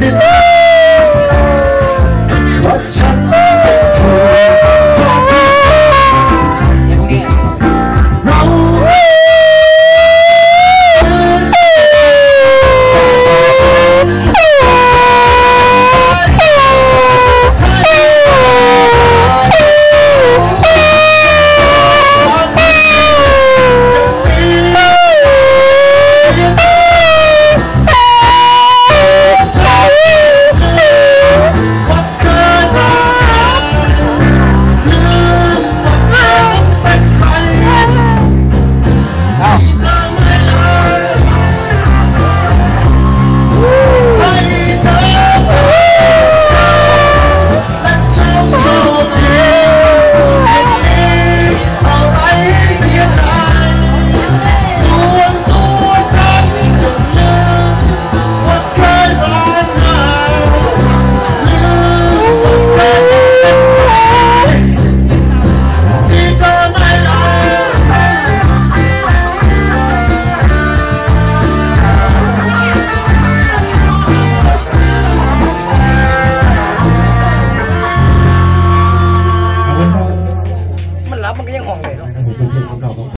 blessed.